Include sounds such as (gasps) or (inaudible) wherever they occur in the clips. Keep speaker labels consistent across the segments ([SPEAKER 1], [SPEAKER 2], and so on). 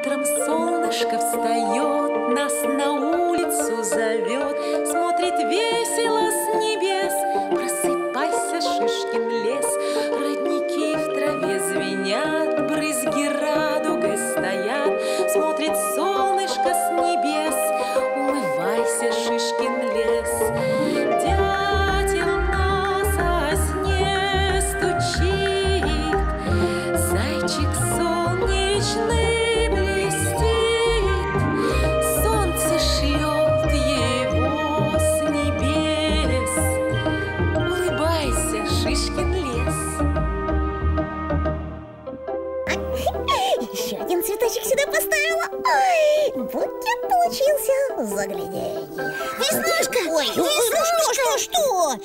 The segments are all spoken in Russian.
[SPEAKER 1] Утром солнышко встает, нас на улицу зовет, смотрит весело с небес. Просыпайся, Шишкин лес,
[SPEAKER 2] букет получился. Загляденье. Веснушка! Ой, Веснушка! Что, что, что?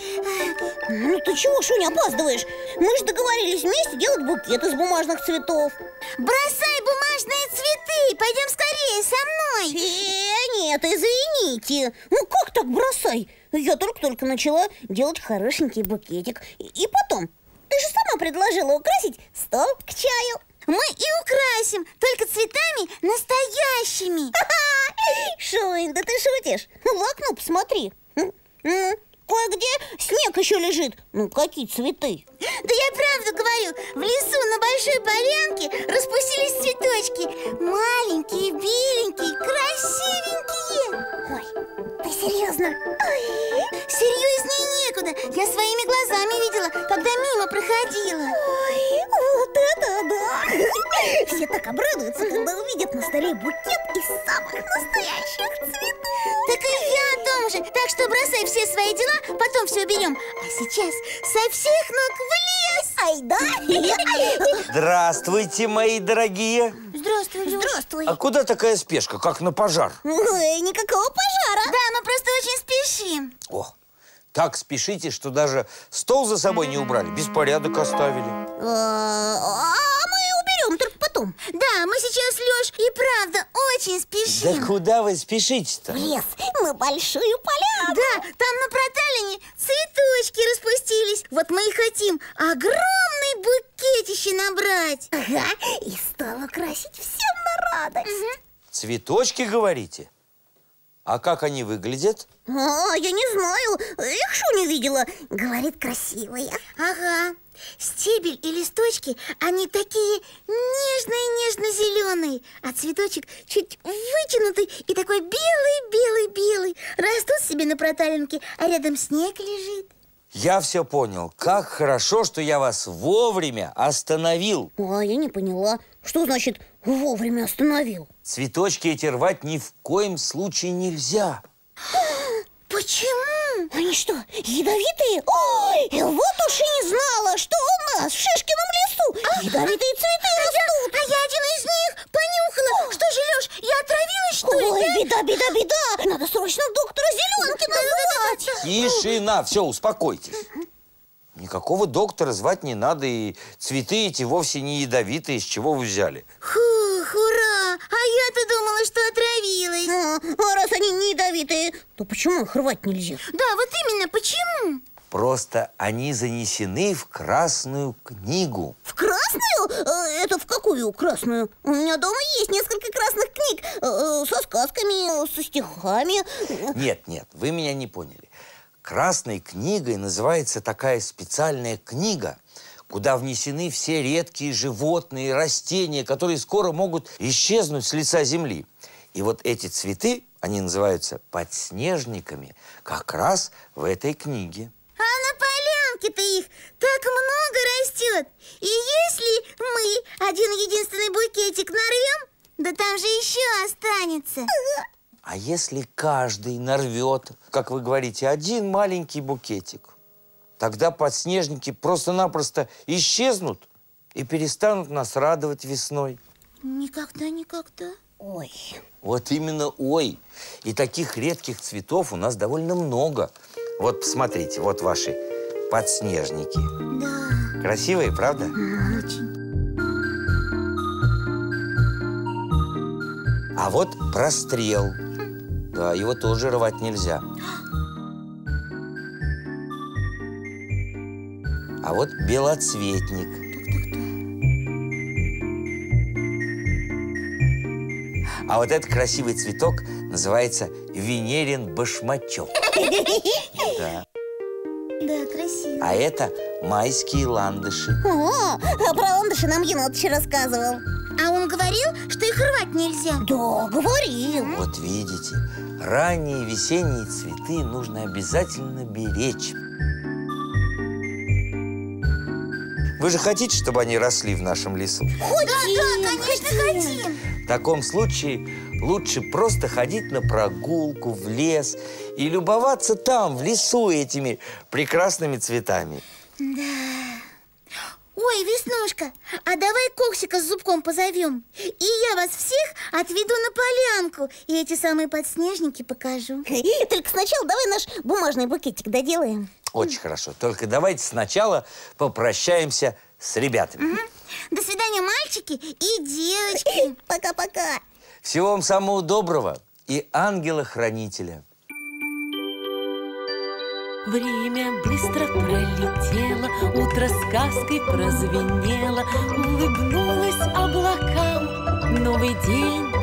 [SPEAKER 2] Ну ты чего, Шуня, опаздываешь? Мы же договорились вместе делать букет из бумажных цветов.
[SPEAKER 3] Бросай бумажные цветы, пойдем скорее со мной
[SPEAKER 2] Э, нет, извините. Ну как так бросай? Я только-только начала делать хорошенький букетик. И, потом, ты же сама предложила украсить стол к чаю.
[SPEAKER 3] Мы и украсим, только цветами настоящими (laughs)
[SPEAKER 2] Шунь, да ты шутишь? В окно посмотри. Кое-где снег еще лежит. Ну, какие цветы?
[SPEAKER 3] Да я правду говорю, в лесу на большой полянке распустились цветочки Маленькие, беленькие, красивенькие
[SPEAKER 2] Ой, ты серьезно?
[SPEAKER 3] Серьезнее некуда, я своими глазами видела, когда мимо проходила
[SPEAKER 2] Ой, вот это да! (laughs) Все так обрадуются, когда увидят на столе букет из самых настоящих
[SPEAKER 3] все свои дела, потом все уберем А сейчас со всех ног в лес
[SPEAKER 2] Ай, да? (laughs)
[SPEAKER 4] Здравствуйте, мои дорогие.
[SPEAKER 3] Здравствуй.
[SPEAKER 2] Здравствуй.
[SPEAKER 4] А куда такая спешка, как на пожар?
[SPEAKER 2] Ой, никакого пожара.
[SPEAKER 3] Да, мы просто очень спешим
[SPEAKER 4] О, так спешите, что даже стол за собой не убрали, беспорядок оставили.
[SPEAKER 2] А а мы уберем только потом.
[SPEAKER 3] Да, мы сейчас, Лёш, и правда очень
[SPEAKER 4] Да
[SPEAKER 3] спешим
[SPEAKER 4] куда вы спешите-то?
[SPEAKER 2] В лес на большую поляну.
[SPEAKER 3] Да, там на проталине цветочки распустились Вот мы и хотим огромный букетище набрать
[SPEAKER 2] Ага, и стала красить всем на радость.
[SPEAKER 4] Цветочки, говорите? А как они выглядят?
[SPEAKER 2] А, я не знаю, их что не видела. Говорит, красивые.
[SPEAKER 3] Ага, стебель и листочки, они такие нежные-нежно-зеленые А цветочек чуть вытянутый и такой белый-белый-белый Растут себе на проталинке, а рядом снег лежит
[SPEAKER 4] Я все понял. Как хорошо, что я вас вовремя остановил.
[SPEAKER 2] А, я не поняла. Что значит вовремя остановил?
[SPEAKER 4] Цветочки эти рвать ни в коем случае нельзя. (gasps)
[SPEAKER 3] Почему?
[SPEAKER 2] Они что, ядовитые? Ой, вот уж и не знала, что у нас в Шишкином лесу ядовитые цветы растут.
[SPEAKER 3] А я один из них понюхала Что же, Леш, я отравилась, что ли?
[SPEAKER 2] Ой, беда, беда, беда. Надо срочно доктора Зеленкина звать.
[SPEAKER 4] Тишина, все, успокойтесь. Никакого доктора звать не надо, и цветы эти вовсе не ядовитые, из чего вы взяли.
[SPEAKER 3] Ура! А я-то думала, что отравилась
[SPEAKER 2] А, а раз они не ядовитые, то почему их рвать нельзя?
[SPEAKER 3] Да, вот именно, почему?
[SPEAKER 4] Просто они занесены в Красную книгу.
[SPEAKER 2] В красную? Э, Это в какую красную? У меня дома есть несколько красных книг э, э, со сказками, со стихами.
[SPEAKER 4] Нет, нет, вы меня не поняли. Красной книгой называется такая специальная книга, куда внесены все редкие животные растения, которые скоро могут исчезнуть с лица земли. И вот эти цветы, они называются подснежниками, как раз в этой книге.
[SPEAKER 3] А на полянке-то их так много растет И если мы один единственный букетик нарвем, да там же еще останется
[SPEAKER 4] А если каждый нарвет, как вы говорите, один маленький букетик, тогда подснежники просто-напросто исчезнут и перестанут нас радовать весной.
[SPEAKER 3] Никогда, никогда
[SPEAKER 2] Ой,
[SPEAKER 4] Вот именно ой. И таких редких цветов у нас довольно много. Вот посмотрите, вот ваши подснежники.
[SPEAKER 3] Да,
[SPEAKER 4] Красивые, правда?
[SPEAKER 3] очень
[SPEAKER 4] А вот прострел. Да, его тоже рвать нельзя. А вот белоцветник. А вот этот красивый цветок называется Венерин башмачок. Да.
[SPEAKER 3] Да, красиво.
[SPEAKER 4] А это майские ландыши.
[SPEAKER 2] О, а про ландыши нам енот еще рассказывал
[SPEAKER 3] А он говорил, что их рвать нельзя.
[SPEAKER 2] Да, говорил
[SPEAKER 4] Вот видите, ранние весенние цветы нужно обязательно беречь. Вы же хотите, чтобы они росли в нашем лесу?
[SPEAKER 3] Да, конечно, хотим.
[SPEAKER 4] В таком случае лучше просто ходить на прогулку в лес и любоваться там, в лесу, этими прекрасными цветами.
[SPEAKER 3] Ой, Веснушка, а давай Коксика с Зубком позовем И я вас всех отведу на полянку И эти самые подснежники покажу
[SPEAKER 2] Только сначала давай наш бумажный букетик доделаем
[SPEAKER 4] Очень хорошо. Только давайте сначала попрощаемся с ребятами.
[SPEAKER 3] До свидания, мальчики и девочки (laughs)
[SPEAKER 2] Пока-пока
[SPEAKER 4] Всего вам самого доброго и ангела-хранителя.
[SPEAKER 1] Время быстро пролетело, утро сказкой прозвенело, улыбнулась облакам. Новый день